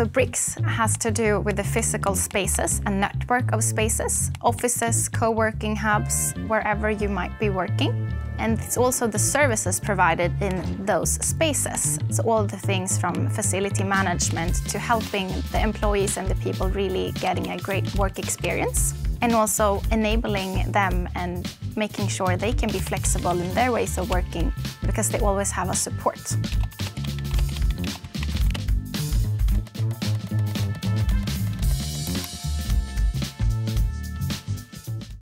So Bricks has to do with the physical spaces, a network of spaces, offices, co-working hubs, wherever you might be working. And it's also the services provided in those spaces. So all the things from facility management to helping the employees and the people really getting a great work experience. And also enabling them and making sure they can be flexible in their ways of working because they always have a support.